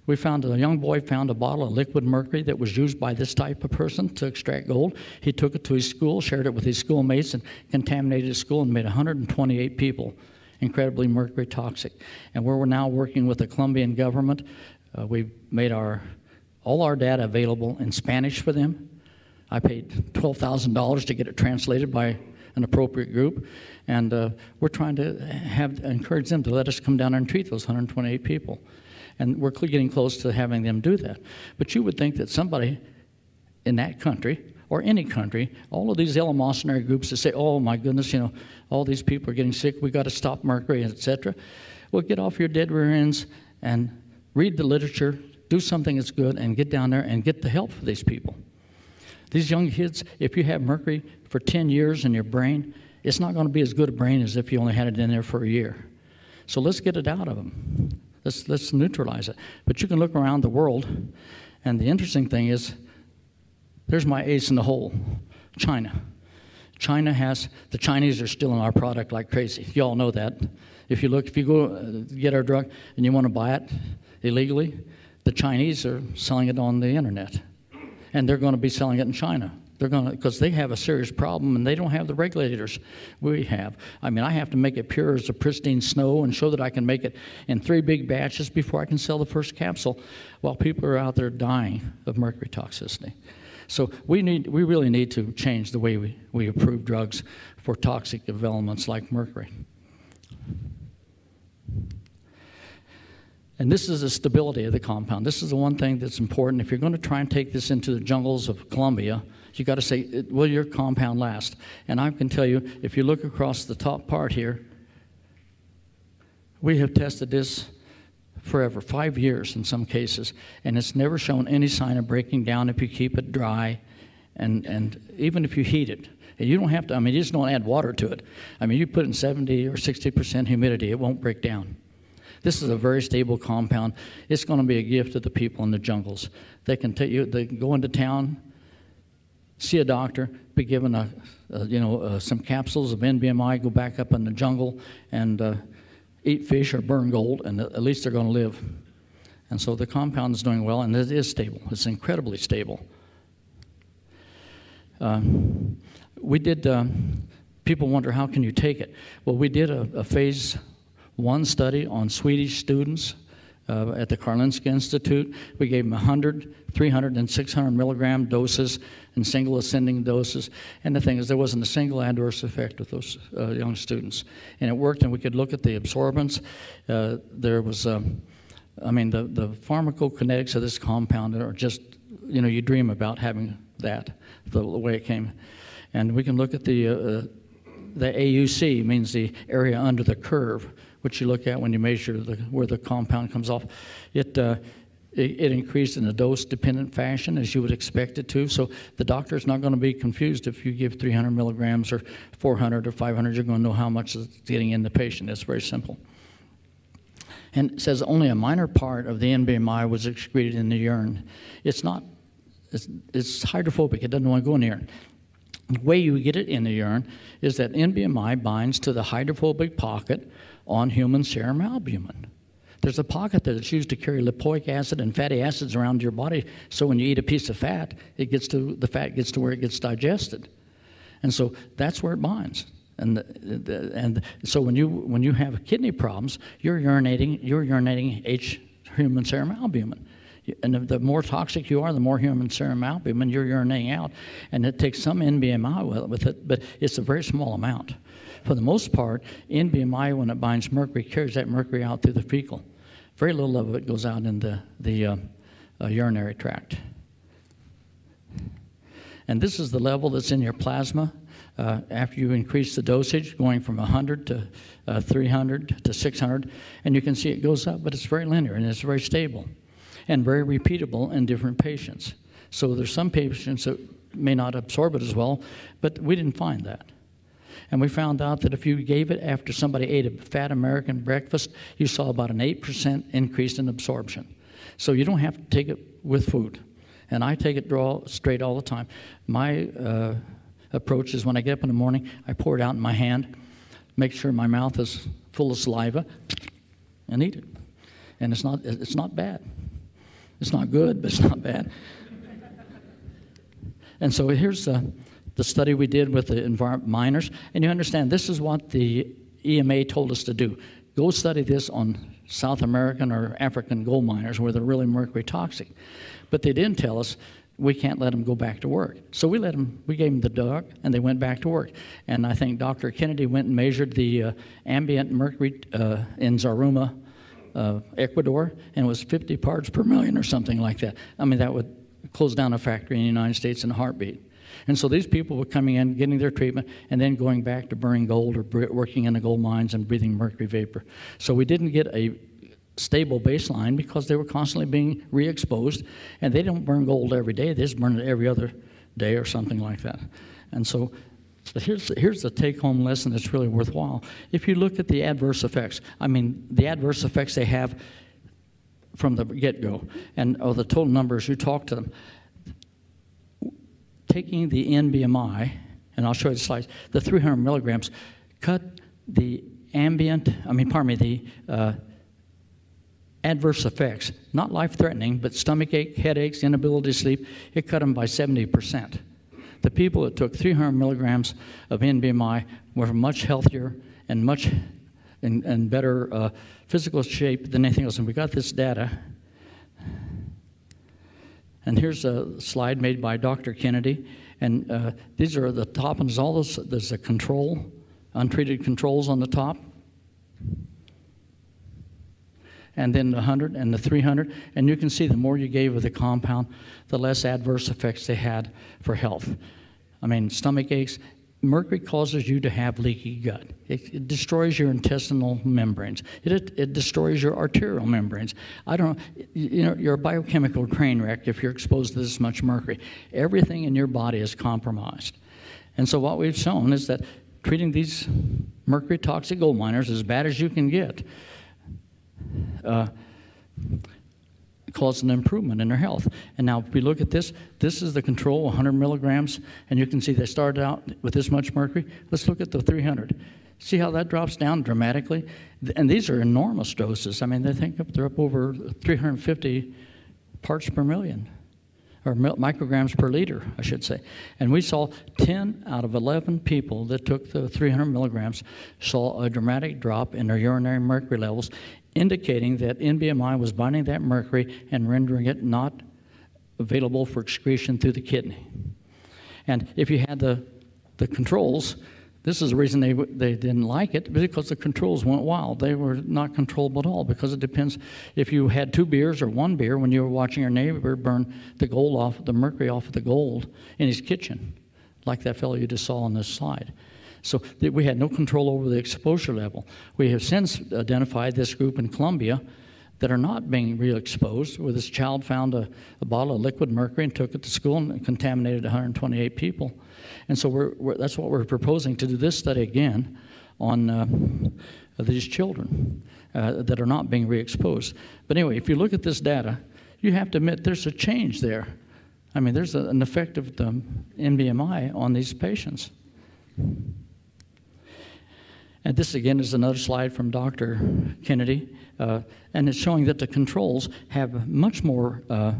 We found a young boy found a bottle of liquid mercury that was used by this type of person to extract gold. He took it to his school, shared it with his schoolmates, and contaminated his school and made 128 people incredibly mercury toxic. And where we're now working with the Colombian government, uh, we've made our all our data available in Spanish for them. I paid $12,000 to get it translated by an appropriate group, and uh, we're trying to have encourage them to let us come down and treat those 128 people, and we're getting close to having them do that. But you would think that somebody in that country or any country, all of these eleemosynary groups that say, oh my goodness, you know, all these people are getting sick, we've got to stop mercury, etc. Well, get off your dead rear ends and read the literature, do something that's good, and get down there and get the help for these people. These young kids, if you have mercury for 10 years in your brain, it's not going to be as good a brain as if you only had it in there for a year. So let's get it out of them. Let's, let's neutralize it. But you can look around the world, and the interesting thing is there's my ace in the hole China. China has, the Chinese are stealing our product like crazy. You all know that. If you look, if you go uh, get our drug and you want to buy it illegally, the Chinese are selling it on the internet. And they're going to be selling it in China. They're going to, because they have a serious problem and they don't have the regulators we have. I mean, I have to make it pure as a pristine snow and show that I can make it in three big batches before I can sell the first capsule while people are out there dying of mercury toxicity. So we, need, we really need to change the way we, we approve drugs for toxic elements like mercury. And this is the stability of the compound. This is the one thing that's important. If you're going to try and take this into the jungles of Colombia, you've got to say, will your compound last? And I can tell you, if you look across the top part here, we have tested this forever, five years in some cases, and it's never shown any sign of breaking down if you keep it dry, and, and even if you heat it. You don't have to, I mean, you just don't add water to it. I mean, you put in 70 or 60% humidity, it won't break down. This is a very stable compound. It's going to be a gift to the people in the jungles. They can take you, they can go into town, see a doctor, be given a, a you know uh, some capsules of NBMI, go back up in the jungle and uh, eat fish or burn gold, and at least they're going to live. And so the compound is doing well, and it is stable. It's incredibly stable. Uh, we did. Uh, people wonder how can you take it. Well, we did a, a phase one study on Swedish students uh, at the Karolinska Institute. We gave them 100, 300, and 600 milligram doses in single ascending doses. And the thing is, there wasn't a single adverse effect with those uh, young students. And it worked, and we could look at the absorbance. Uh, there was, um, I mean, the, the pharmacokinetics of this compound are just, you know, you dream about having that, the, the way it came. And we can look at the, uh, the AUC, means the area under the curve which you look at when you measure the, where the compound comes off, it, uh, it, it, increased in a dose-dependent fashion as you would expect it to. So the doctor is not going to be confused if you give 300 milligrams or 400 or 500. You're going to know how much is getting in the patient. It's very simple. And says only a minor part of the NBMI was excreted in the urine. It's not. It's, it's hydrophobic. It doesn't want to go in the urine. The way you get it in the urine is that NBMI binds to the hydrophobic pocket on human serum albumin. There's a pocket that's used to carry lipoic acid and fatty acids around your body, so when you eat a piece of fat, it gets to the fat gets to where it gets digested, and so that's where it binds. And, the, the, and so when you when you have kidney problems, you're urinating you're urinating H human serum albumin. And the more toxic you are, the more human serum albumin you're urinating out. And it takes some NBMI with it, but it's a very small amount for the most part, NBMI, when it binds mercury, carries that mercury out through the fecal. Very little of it goes out in the, the uh, uh, urinary tract. And this is the level that's in your plasma uh, after you increase the dosage, going from 100 to uh, 300 to 600. And you can see it goes up, but it's very linear and it's very stable and very repeatable in different patients. So there's some patients that may not absorb it as well, but we didn't find that. And we found out that if you gave it after somebody ate a fat American breakfast, you saw about an 8% increase in absorption. So you don't have to take it with food. And I take it draw straight all the time. My uh, approach is when I get up in the morning, I pour it out in my hand, make sure my mouth is full of saliva, and eat it. And it's not, it's not bad. It's not good, but it's not bad. and so here's uh, the study we did with the environment miners, and you understand this is what the EMA told us to do. Go study this on South American or African gold miners where they're really mercury toxic. But they didn't tell us we can't let them go back to work. So we let them, we gave them the drug, and they went back to work. And I think Dr. Kennedy went and measured the uh, ambient mercury uh, in Zaruma, uh, Ecuador, and it was 50 parts per million or something like that. I mean, that would close down a factory in the United States in a heartbeat. And so these people were coming in, getting their treatment, and then going back to burning gold or working in the gold mines and breathing mercury vapor. So we didn't get a stable baseline because they were constantly being re-exposed, and they don't burn gold every day. They just burn it every other day or something like that. And so, so here's here's the take-home lesson that's really worthwhile. If you look at the adverse effects, I mean the adverse effects they have from the get-go, and oh, the total numbers you talk to them. Taking the NBMI, and I'll show you the slides, the 300 milligrams, cut the ambient, I mean, pardon me, the uh, adverse effects, not life threatening, but stomach ache, headaches, inability to sleep, it cut them by 70%. The people that took 300 milligrams of NBMI were much healthier and much in, in better uh, physical shape than anything else. And we got this data. And here's a slide made by Dr. Kennedy. And uh, these are the top, and all those, there's a control, untreated controls on the top and then the 100 and the 300. And you can see the more you gave of the compound, the less adverse effects they had for health. I mean, stomach aches. Mercury causes you to have leaky gut. It, it destroys your intestinal membranes. It, it, it, destroys your arterial membranes. I don't you know, you're a biochemical train wreck if you're exposed to this much mercury. Everything in your body is compromised. And so, what we've shown is that treating these mercury toxic gold miners as bad as you can get uh, caused an improvement in their health. And now, if we look at this, this is the control 100 milligrams, and you can see they started out with this much mercury. Let's look at the 300. See how that drops down dramatically? And these are enormous doses. I mean, they think they're up over 350 parts per million, or micrograms per liter, I should say. And we saw 10 out of 11 people that took the 300 milligrams saw a dramatic drop in their urinary mercury levels indicating that NBMI was binding that mercury and rendering it not available for excretion through the kidney. And if you had the, the controls, this is the reason they, they didn't like it, because the controls went wild. They were not controllable at all, because it depends if you had two beers or one beer when you were watching your neighbor burn the gold off, the mercury off of the gold in his kitchen, like that fellow you just saw on this slide. So we had no control over the exposure level. We have since identified this group in Colombia that are not being re-exposed, where this child found a, a, bottle of liquid mercury and took it to school and contaminated 128 people. And so we're, we're, that's what we're proposing to do this study again on uh, these children uh, that are not being re-exposed. But anyway, if you look at this data, you have to admit there's a change there. I mean, there's a, an effect of the NBMI on these patients. And this again is another slide from Dr. Kennedy, uh, and it's showing that the controls have much more uh,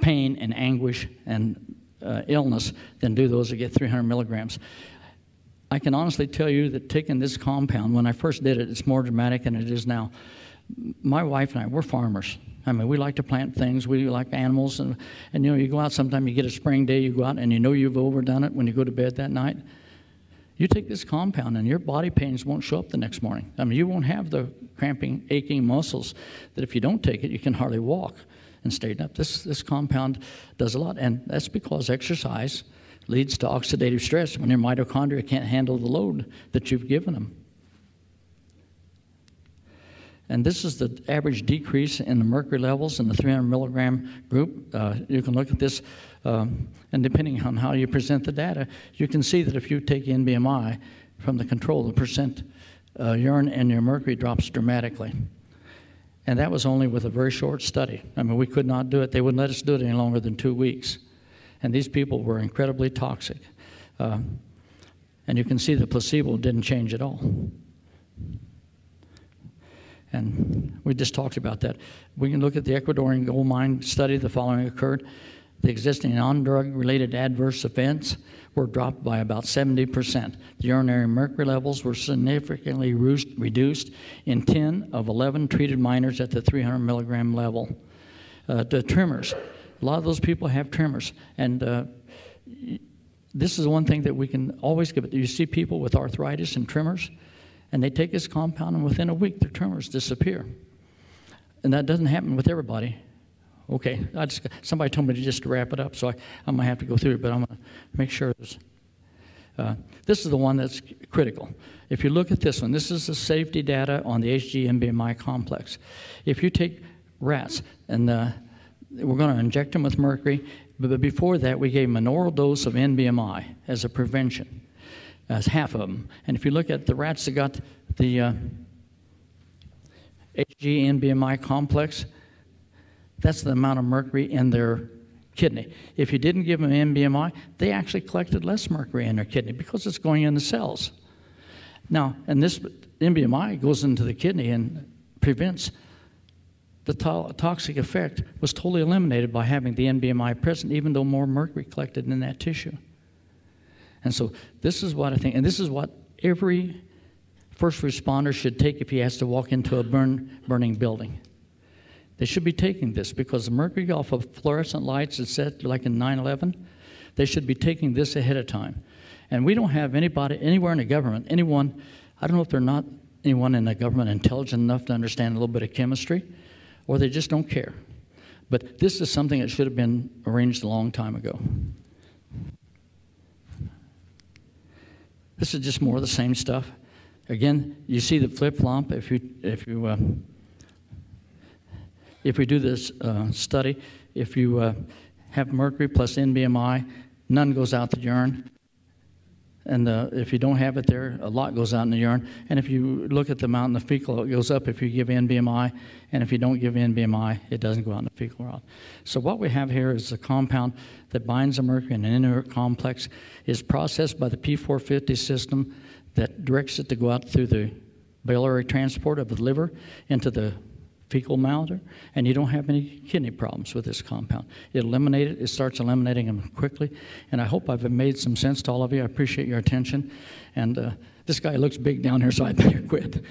pain and anguish and uh, illness than do those that get 300 milligrams. I can honestly tell you that taking this compound, when I first did it, it's more dramatic than it is now. My wife and I, we're farmers. I mean, we like to plant things. We like animals, and, and you know, you go out. Sometime you get a spring day. You go out, and you know you've overdone it when you go to bed that night. You take this compound and your body pains won't show up the next morning. I mean, you won't have the cramping, aching muscles that if you don't take it, you can hardly walk and straighten up. This, this compound does a lot, and that's because exercise leads to oxidative stress when your mitochondria can't handle the load that you've given them. And this is the average decrease in the mercury levels in the 300 milligram group. Uh, you can look at this, um, and depending on how you present the data, you can see that if you take NBMI from the control, the percent uh, urine and your mercury drops dramatically. And that was only with a very short study. I mean, we could not do it. They wouldn't let us do it any longer than two weeks. And these people were incredibly toxic. Uh, and you can see the placebo didn't change at all. And we just talked about that. We can look at the Ecuadorian gold mine study. The following occurred. The existing non drug related adverse events were dropped by about 70%. The urinary mercury levels were significantly reduced in 10 of 11 treated miners at the 300 milligram level. Uh, the tremors, a lot of those people have tremors. And uh, this is one thing that we can always give. You see people with arthritis and tremors and they take this compound, and within a week, their tumors disappear. And that doesn't happen with everybody. Okay, I just, somebody told me to just wrap it up, so I, I'm going to have to go through it, but I'm going to make sure there's. Uh, this is the one that's critical. If you look at this one, this is the safety data on the HG NBMI complex. If you take rats and uh, we're going to inject them with mercury, but before that, we gave them an oral dose of NBMI as a prevention, as half of them. And if you look at the rats that got the uh, HG NBMI complex, that's the amount of mercury in their kidney. If you didn't give them NBMI, they actually collected less mercury in their kidney because it's going in the cells. Now, and this NBMI goes into the kidney and prevents the to- toxic effect was totally eliminated by having the NBMI present, even though more mercury collected in that tissue. And so this is what I think, and this is what every first responder should take if he has to walk into a burn, burning building. They should be taking this because the mercury off of fluorescent lights is set like in 9 11. They should be taking this ahead of time. And we don't have anybody anywhere in the government, anyone, I don't know if they're not anyone in the government intelligent enough to understand a little bit of chemistry, or they just don't care. But this is something that should have been arranged a long time ago. This is just more of the same stuff. Again, you see the flip flop. If you if you uh, if we do this uh, study, if you uh, have mercury plus NBMI, none goes out the urine. And uh, if you don't have it there, a lot goes out in the urine. And if you look at the amount in the fecal, it goes up if you give NBMI. And if you don't give NBMI, it doesn't go out in the fecal route. So what we have here is a compound that binds the mercury in an inert complex, is processed by the P450 system that directs it to go out through the biliary transport of the liver into the fecal matter, and you don't have any kidney problems with this compound. It eliminates it, it starts eliminating them quickly, and I hope I've made some sense to all of you. I appreciate your attention, and uh, this guy looks big down here, so I better quit.